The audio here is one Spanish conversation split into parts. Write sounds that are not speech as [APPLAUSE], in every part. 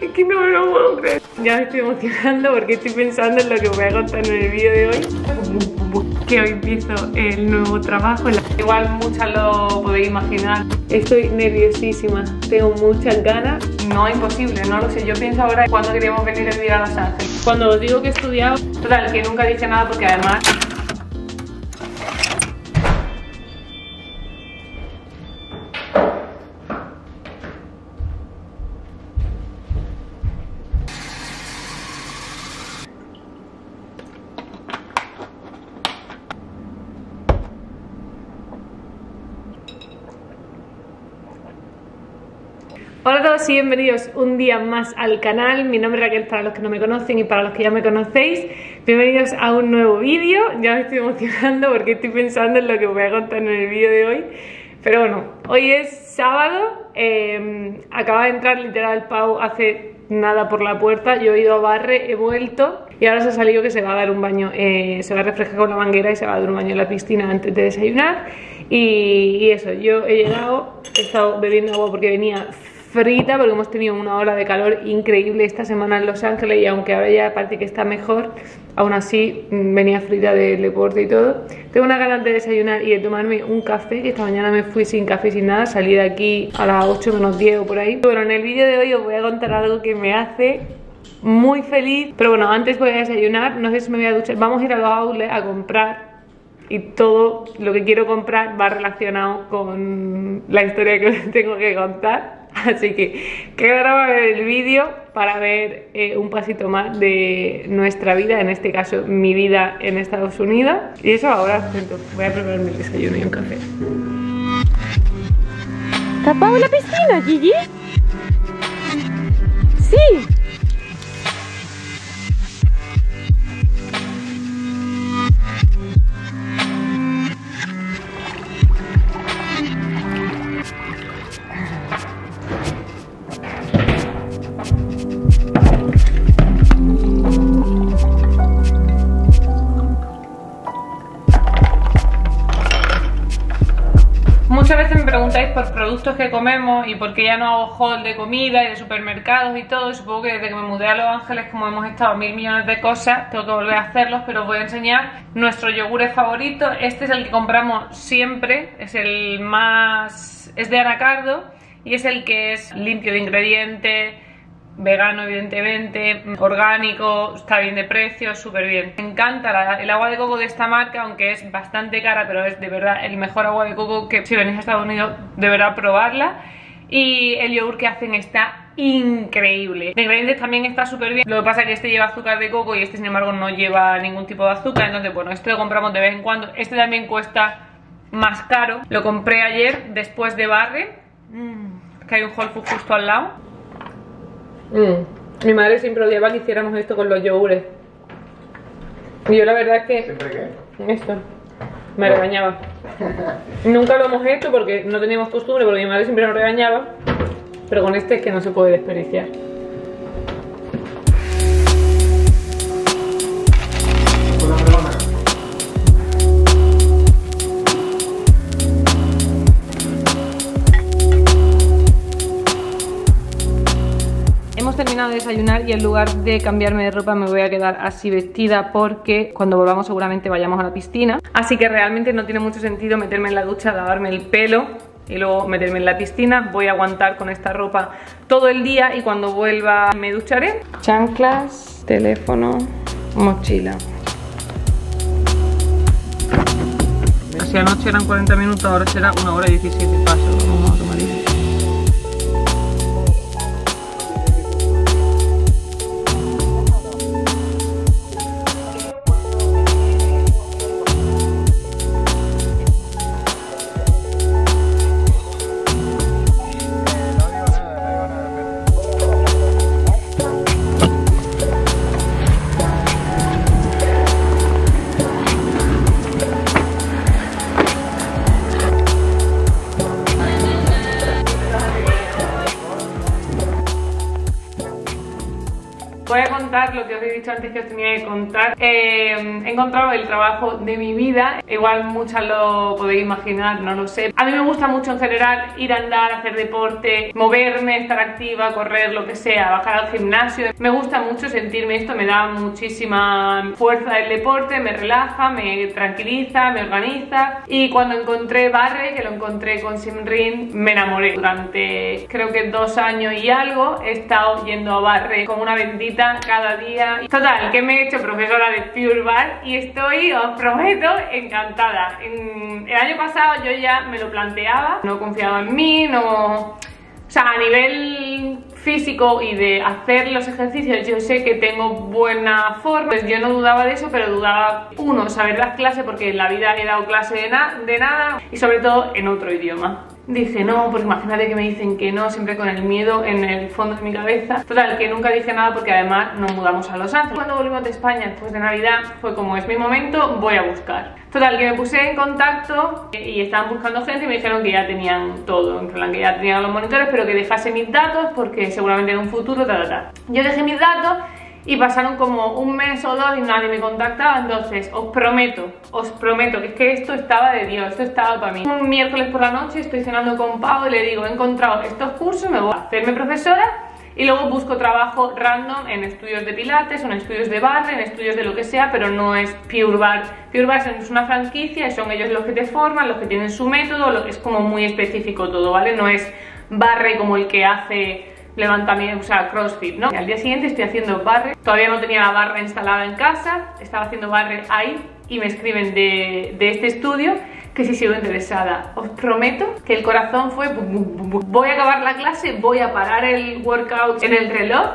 Es que no me lo puedo creer. Ya me estoy emocionando porque estoy pensando en lo que voy a contar en el vídeo de hoy. Que hoy empiezo el nuevo trabajo. Igual muchas lo podéis imaginar. Estoy nerviosísima, tengo muchas ganas. No es imposible, no lo sé. Yo pienso ahora cuando queríamos venir a vivir a Los Ángeles. Cuando os digo que he estudiado, total, que nunca dije nada porque además Hola a todos y bienvenidos un día más al canal. Mi nombre es Raquel para los que no me conocen y para los que ya me conocéis. Bienvenidos a un nuevo vídeo. Ya me estoy emocionando porque estoy pensando en lo que voy a contar en el vídeo de hoy. Pero bueno, hoy es sábado. eh, acaba de entrar literal Pau hace nada por la puerta. Yo he ido a barre, he vuelto y ahora se ha salido que se va a dar un baño. eh, se va a refrescar con la manguera y se va a dar un baño en la piscina antes de desayunar. Y, y eso, yo he llegado, he estado bebiendo agua porque venía frita porque hemos tenido una ola de calor increíble esta semana en Los Ángeles y aunque ahora ya parece que está mejor, aún así mm, venía frita del deporte y todo. Tengo una ganas de desayunar y de tomarme un café, que esta mañana me fui sin café sin nada, salí de aquí a las 8 menos 10 o por ahí. Bueno, en el vídeo de hoy os voy a contar algo que me hace muy feliz, pero bueno, antes voy a desayunar, no sé si me voy a duchar, vamos a ir a los outlets a comprar y todo lo que quiero comprar va relacionado con la historia que [LAUGHS] tengo que contar. [LAUGHS] Así que quedaros el vídeo para ver eh, un pasito más de nuestra vida, en este caso mi vida en Estados Unidos. Y eso ahora voy a prepararme el desayuno y un café. ¿Tapado la piscina, Gigi? Sí. Y por qué ya no hago haul de comida y de supermercados y todo. Supongo que desde que me mudé a Los Ángeles, como hemos estado mil millones de cosas, tengo que volver a hacerlos, pero os voy a enseñar nuestros yogures favoritos. Este es el que compramos siempre, es el más... es de anacardo y es el que es limpio de ingredientes, vegano evidentemente, orgánico, está bien de precio, súper bien. Me encanta el agua de coco de esta marca, aunque es bastante cara, pero es de verdad el mejor agua de coco que si venís a Estados Unidos de verdad probarla. Y el yogur que hacen está increíble. De ingredientes también está súper bien. Lo que pasa es que este lleva azúcar de coco y este sin embargo no lleva ningún tipo de azúcar. Entonces bueno, este lo compramos de vez en cuando. Este también cuesta más caro. Lo compré ayer después de Barre. Mm, que hay un Whole Foods justo al lado. Mm. Mi madre siempre odiaba que hiciéramos esto con los yogures. Y yo la verdad es que ¿Siempre qué? esto me regañaba. [LAUGHS] Nunca lo hemos hecho porque no teníamos costumbre, porque mi madre siempre nos regañaba. Pero con este es que no se puede desperdiciar. Desayunar y en lugar de cambiarme de ropa me voy a quedar así vestida porque cuando volvamos seguramente vayamos a la piscina. Así que realmente no tiene mucho sentido meterme en la ducha, lavarme el pelo y luego meterme en la piscina. Voy a aguantar con esta ropa todo el día y cuando vuelva me ducharé. Chanclas, teléfono, mochila. Si anoche eran 40 minutos, ahora será una hora y 17 pasos. Antes que os tenía que contar. Eh, he encontrado el trabajo de mi vida, igual muchas lo podéis imaginar, no lo sé. A mí me gusta mucho en general ir a andar, hacer deporte, moverme, estar activa, correr, lo que sea, bajar al gimnasio. Me gusta mucho sentirme esto, me da muchísima fuerza el deporte, me relaja, me tranquiliza, me organiza. Y cuando encontré Barre, que lo encontré con Simrin, me enamoré. Durante creo que dos años y algo he estado yendo a Barre como una bendita cada día. Total, que me he hecho profesora de Pure Y estoy, os prometo, encantada. En- el año pasado yo ya me lo planteaba, no confiaba en mí, no... O sea, a nivel físico y de hacer los ejercicios, yo sé que tengo buena forma. Pues yo no dudaba de eso, pero dudaba, uno, saber dar clase, porque en la vida he dado clase de, na- de nada, y sobre todo en otro idioma. Dije, no, pues imagínate que me dicen que no, siempre con el miedo en el fondo de mi cabeza. Total, que nunca dije nada porque además nos mudamos a Los Ángeles. Cuando volvimos de España después de Navidad, fue como es mi momento, voy a buscar. Total, que me puse en contacto eh, y estaban buscando gente y me dijeron que ya tenían todo, en plan que ya tenían los monitores, pero que dejase mis datos porque seguramente en un futuro, ta, ta, ta. Yo dejé mis datos y pasaron como un mes o dos y nadie me contactaba, entonces os prometo, os prometo que es que esto estaba de Dios, esto estaba para mí. Un miércoles por la noche estoy cenando con Pau y le digo, he encontrado estos cursos, me voy a hacerme profesora y luego busco trabajo random en estudios de pilates en estudios de barre, en estudios de lo que sea, pero no es Pure Bar. Pure Bar es una franquicia y son ellos los que te forman, los que tienen su método, es como muy específico todo, ¿vale? No es barre como el que hace levantamiento, o sea, crossfit, ¿no? Al día siguiente estoy haciendo barre, todavía no tenía la barra instalada en casa, estaba haciendo barre ahí y me escriben de, de este estudio que si sigo interesada. Os prometo que el corazón fue voy a acabar la clase, voy a parar el workout en el reloj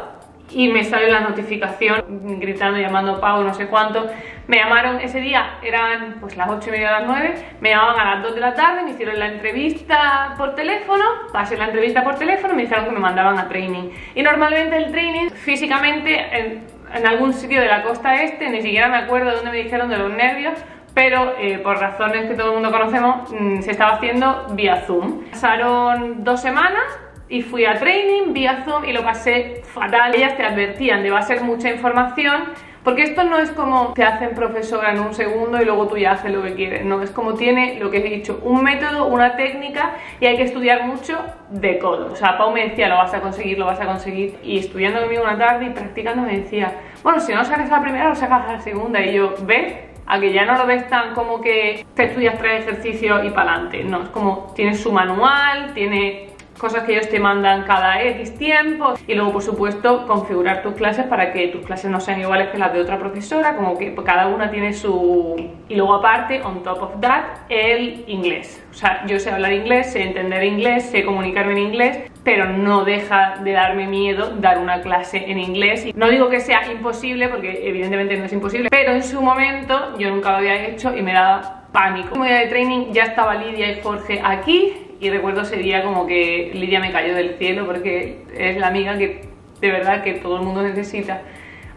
y me sale la notificación gritando, llamando Pau, no sé cuánto. Me llamaron ese día, eran pues las 8 y media, las 9, me llamaban a las 2 de la tarde, me hicieron la entrevista por teléfono, pasé la entrevista por teléfono y me dijeron que me mandaban a training. Y normalmente el training, físicamente, en, en algún sitio de la costa este, ni siquiera me acuerdo de dónde me dijeron de los nervios, pero eh, por razones que todo el mundo conocemos, mm, se estaba haciendo vía Zoom. Pasaron dos semanas y fui a training vía Zoom y lo pasé fatal. Ellas te advertían de va a ser mucha información, porque esto no es como te hacen profesora en un segundo y luego tú ya haces lo que quieres, no, es como tiene lo que he dicho, un método, una técnica y hay que estudiar mucho de codo. O sea, Pau me decía, lo vas a conseguir, lo vas a conseguir, y estudiando conmigo una tarde y practicando me decía, bueno, si no sacas la primera, lo sacas la segunda, y yo, ¿ves? a que ya no lo ves tan como que te estudias tres ejercicios y para adelante. No, es como tienes su manual, tiene cosas que ellos te mandan cada X tiempo y luego por supuesto configurar tus clases para que tus clases no sean iguales que las de otra profesora, como que cada una tiene su... Y luego aparte, on top of that, el inglés. O sea, yo sé hablar inglés, sé entender inglés, sé comunicarme en inglés, pero no deja de darme miedo dar una clase en inglés. Y no digo que sea imposible, porque evidentemente no es imposible, pero en su momento yo nunca lo había hecho y me daba pánico. Como día de training ya estaba Lidia y Jorge aquí y recuerdo ese día como que Lidia me cayó del cielo porque es la amiga que de verdad que todo el mundo necesita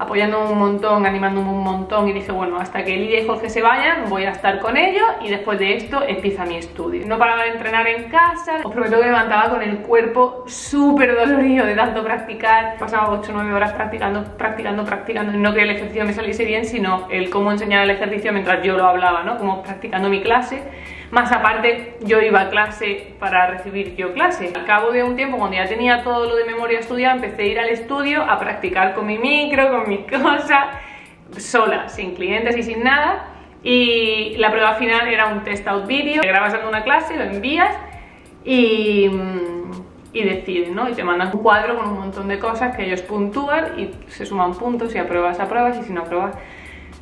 apoyándome un montón, animándome un montón y dije, bueno, hasta que Lidia y Jorge se vayan voy a estar con ellos y después de esto empieza mi estudio. No paraba de entrenar en casa, os prometo que me levantaba con el cuerpo súper dolorido de tanto practicar. Pasaba 8 o 9 horas practicando, practicando, practicando, no que el ejercicio me saliese bien, sino el cómo enseñar el ejercicio mientras yo lo hablaba, ¿no? Como practicando mi clase. Más aparte, yo iba a clase para recibir yo clase. Al cabo de un tiempo, cuando ya tenía todo lo de memoria estudiada, empecé a ir al estudio a practicar con mi micro, con mis [LAUGHS] cosas, sola, sin clientes y sin nada. Y la prueba final era un test out vídeo. Grabas dando una clase, lo envías y, y deciden, ¿no? Y te mandan un cuadro con un montón de cosas que ellos puntúan y se suman puntos y apruebas, apruebas y si no apruebas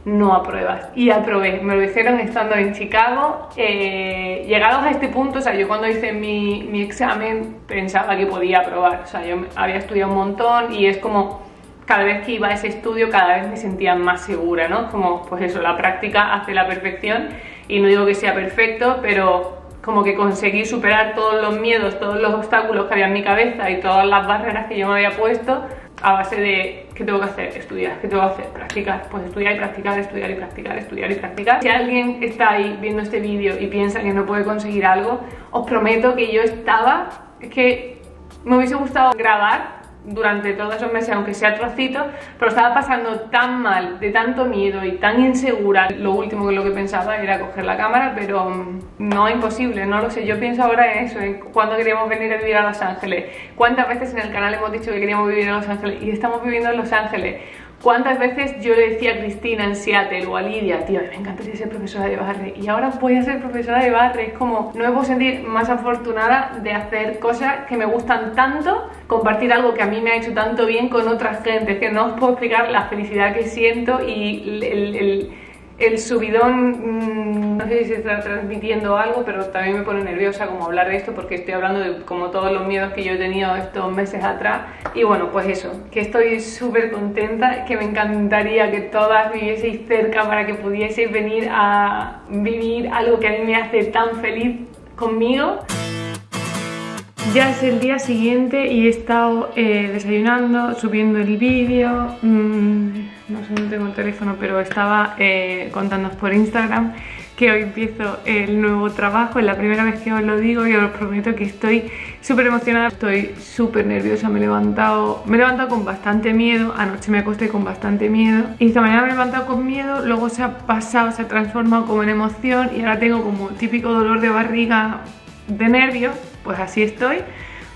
no apruebas. Y aprobé, me lo hicieron estando en Chicago. Eh, llegados a este punto, o sea, yo cuando hice mi, mi examen pensaba que podía aprobar. O sea, yo había estudiado un montón y es como cada vez que iba a ese estudio, cada vez me sentía más segura, ¿no? Como, pues eso, la práctica hace la perfección y no digo que sea perfecto, pero como que conseguí superar todos los miedos, todos los obstáculos que había en mi cabeza y todas las barreras que yo me había puesto a base de ¿qué tengo que hacer? Estudiar, ¿qué tengo que hacer? Practicar, pues estudiar y practicar, estudiar y practicar, estudiar y practicar. Si alguien está ahí viendo este vídeo y piensa que no puede conseguir algo, os prometo que yo estaba, es que me hubiese gustado grabar durante todos esos meses, aunque sea trocitos, pero estaba pasando tan mal, de tanto miedo y tan insegura. Lo último que lo que pensaba era coger la cámara, pero mm, no imposible, no lo sé. Yo pienso ahora en eso, en cuándo queríamos venir a vivir a Los Ángeles. ¿Cuántas veces en el canal hemos dicho que queríamos vivir en Los Ángeles y estamos viviendo en Los Ángeles? ¿Cuántas veces yo le decía a Cristina en Seattle o a Lidia, tío, me encantaría ser profesora de barre y ahora voy a ser profesora de barre? Es como, no me puedo sentir más afortunada de hacer cosas que me gustan tanto, compartir algo que a mí me ha hecho tanto bien con otras gentes, que no os puedo explicar la felicidad que siento y el, subidón, mmm, no sé si se está transmitiendo algo, pero también me pone nerviosa como hablar de esto porque estoy hablando de como todos los miedos que yo he tenido estos meses atrás. Y bueno, pues eso, que estoy súper contenta, que me encantaría que todas vivieseis cerca para que pudieseis venir a vivir algo que a mí me hace tan feliz conmigo. Ya es el día siguiente y he estado eh, desayunando, subiendo el vídeo, mmm, no sé, no tengo el teléfono, pero estaba eh, por Instagram que hoy empiezo el nuevo trabajo, es la primera vez que os lo digo y os prometo que estoy súper emocionada, estoy súper nerviosa, me he levantado, me he levantado con bastante miedo, anoche me acosté con bastante miedo. Y esta mañana me he levantado con miedo, luego se ha pasado, se ha transformado como en emoción y ahora tengo como típico dolor de barriga de nervios, pues así estoy.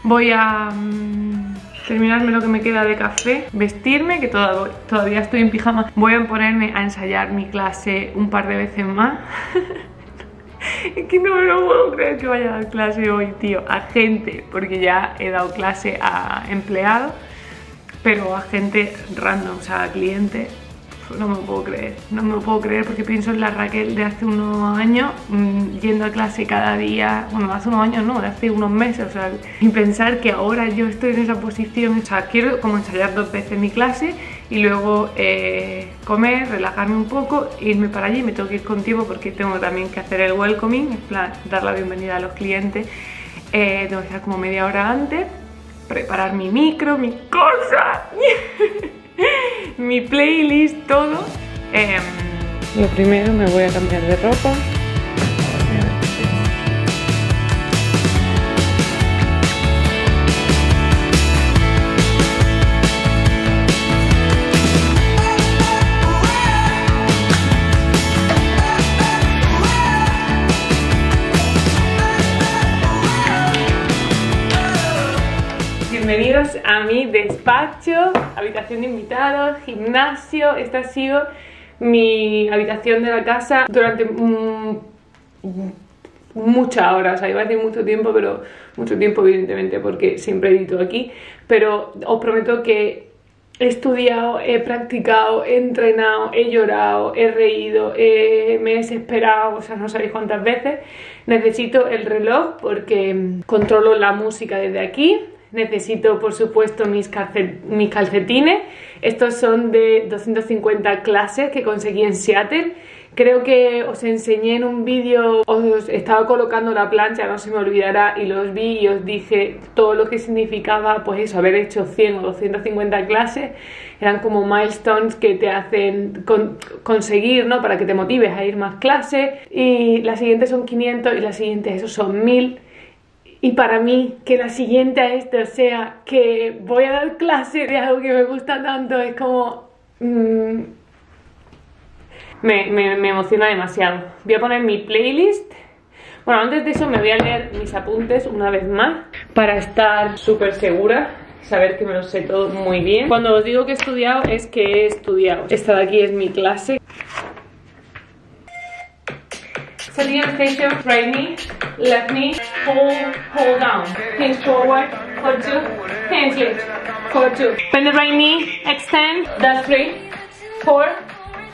Voy a mmm, terminarme lo que me queda de café, vestirme, que todavía estoy en pijama. Voy a ponerme a ensayar mi clase un par de veces más. [LAUGHS] es que no me lo puedo creer que vaya a dar clase hoy, tío, a gente, porque ya he dado clase a empleados, pero a gente random, o sea, a clientes no me lo puedo creer, no me lo puedo creer porque pienso en la Raquel de hace unos años mmm, yendo a clase cada día, bueno, hace unos años no, de hace unos meses, o y pensar que ahora yo estoy en esa posición, o sea, quiero como ensayar dos veces mi clase y luego eh, comer, relajarme un poco, irme para allí, me tengo que ir contigo porque tengo también que hacer el welcoming, plan, dar la bienvenida a los clientes, eh, tengo que estar como media hora antes, preparar mi micro, mi cosa. [LAUGHS] mi playlist, todo. Lo primero me voy a cambiar de ropa. Bienvenidos a mi despacho, habitación de invitados, gimnasio. Esta ha sido mi habitación de la casa durante mm, muchas horas, o sea, iba a mucho tiempo, pero mucho tiempo evidentemente porque siempre edito aquí, pero os prometo que he estudiado, he practicado, he entrenado, he llorado, he reído, he- me he desesperado, o sea, no sabéis cuántas veces. Necesito el reloj porque controlo la música desde aquí. Necesito, por supuesto, mis, calce- mis calcetines. Estos son de 250 clases que conseguí en Seattle. Creo que os enseñé en un vídeo, os estaba colocando la plancha, no se me olvidará, y los vi y os dije todo lo que significaba, pues eso, haber hecho 100 o 250 clases. Eran como milestones que te hacen con- conseguir, ¿no? Para que te motives a ir más clases. Y las siguientes son 500 y las siguientes, esos son 1000. Y para mí, que la siguiente a esto sea que voy a dar clase de algo que me gusta tanto, es como... mm, me, me- me emociona demasiado. Voy a poner mi playlist. Bueno, antes de eso me voy a leer mis apuntes una vez más para estar súper segura, saber que me lo sé todo muy bien. Cuando os digo que he estudiado es que he estudiado. Esta de aquí es mi clase. Right knee, left knee, hold, hold down. Hinge forward, hold two, hands lift, hold two. Bend the right knee, extend, that's three, four,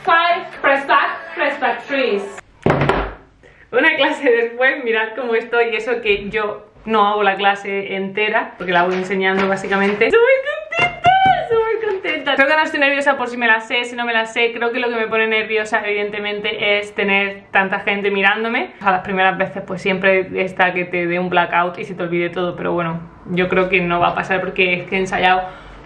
five, press back, press back, freeze. Una clase después, mirad cómo estoy, eso que yo no hago la clase entera, porque la voy enseñando básicamente. ¡Súper contenta! ¡Súper contenta! Creo que no estoy nerviosa por si me la sé, si no me la sé. Creo que lo que me pone nerviosa, evidentemente, es tener tanta gente mirándome. A las primeras veces, pues siempre está que te dé un blackout y se te olvide todo, pero bueno, yo creo que no va a pasar porque es que he ensayado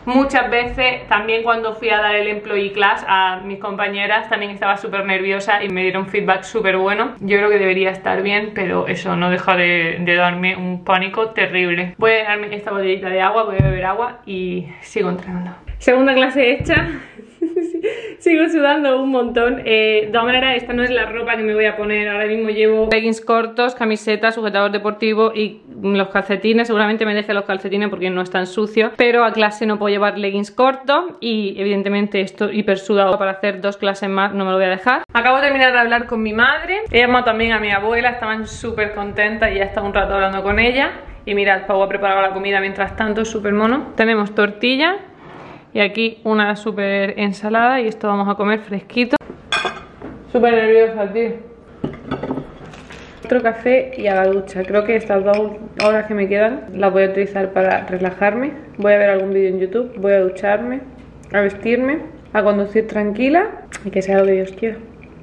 Muchas veces, también cuando fui a dar el employee class a mis compañeras, también estaba súper nerviosa y me dieron feedback súper bueno. Yo creo que debería estar bien, pero eso no deja de, de darme un pánico terrible. Voy a darme esta botellita de agua, voy a beber agua y sigo entrenando. Segunda clase hecha. [LAUGHS] Sigo sudando un montón. Eh, de todas maneras, esta no es la ropa que me voy a poner. Ahora mismo llevo leggings cortos, camiseta, sujetador deportivo y los calcetines. Seguramente me deje los calcetines porque no están sucios. Pero a clase no puedo llevar leggings cortos y evidentemente esto hiper sudado para hacer dos clases más no me lo voy a dejar. Acabo de terminar de hablar con mi madre. He llamado también a mi abuela, estaban súper contentas y ya estado un rato hablando con ella. Y mirad, Pau ha preparado la comida mientras tanto, súper mono. Tenemos tortilla y aquí una súper ensalada y esto vamos a comer fresquito. Súper nerviosa, tío. Otro café y a la ducha. Creo que estas dos horas que me quedan las voy a utilizar para relajarme. Voy a ver algún vídeo en YouTube, voy a ducharme, a vestirme, a conducir tranquila y que sea lo que Dios quiera.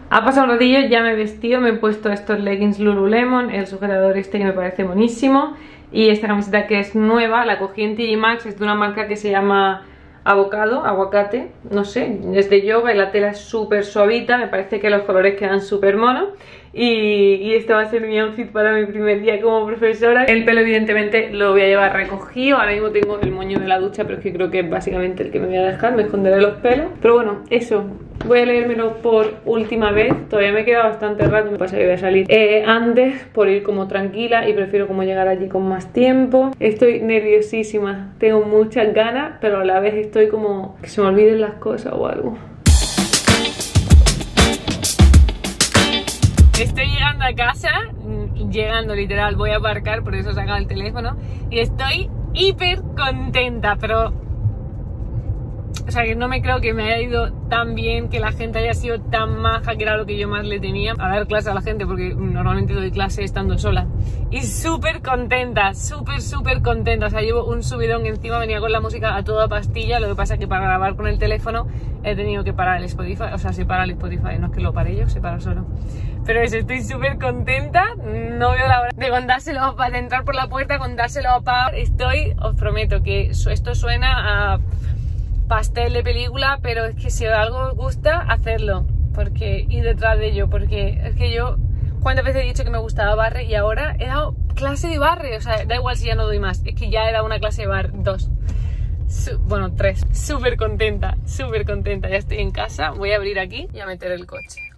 Ha pasado un ratillo, ya me he vestido, me he puesto estos leggings Lululemon, el sujetador este que me parece buenísimo y esta camiseta que es nueva, la cogí en TG Maxx, es de una marca que se llama Avocado, aguacate, no sé, es de yoga y la tela es súper suavita, me parece que los colores quedan súper monos y, este va a ser mi outfit para mi primer día como profesora. El pelo evidentemente lo voy a llevar recogido, ahora mismo tengo el moño de la ducha pero es que creo que es básicamente el que me voy a dejar, me esconderé los pelos. Pero bueno, eso, voy a leérmelo por última vez, todavía me queda bastante rato, me pasa que voy a salir eh, antes por ir como tranquila y prefiero como llegar allí con más tiempo. Estoy nerviosísima, tengo muchas ganas pero a la vez estoy como que se me olviden las cosas o algo. Estoy llegando a casa, mm, llegando literal, voy a aparcar, por eso he sacado el teléfono y estoy hiper contenta, pero o sea, que no me creo que me haya ido tan bien, que la gente haya sido tan maja, que era lo que yo más le tenía, a dar clase a la gente, porque normalmente doy clase estando sola. Y súper contenta, súper, súper contenta. O sea, llevo un subidón encima, venía con la música a toda pastilla. Lo que pasa es que para grabar con el teléfono he tenido que parar el Spotify. O sea, se para el Spotify, no es que lo pare yo, se para solo. Pero eso, estoy súper contenta. No veo la hora de contárselo a de entrar por la puerta, contárselo a Pa. Estoy, os prometo que esto suena a pastel de película, pero es que si algo os gusta, hacerlo. Porque ir detrás de ello, porque es que yo, ¿cuántas veces he dicho que me gustaba barre y ahora he dado clase de barre? O sea, da igual si ya no doy más, es que ya he dado una clase de bar, dos. bueno, tres. Súper contenta, súper contenta. Ya estoy en casa, voy a abrir aquí y a meter el coche.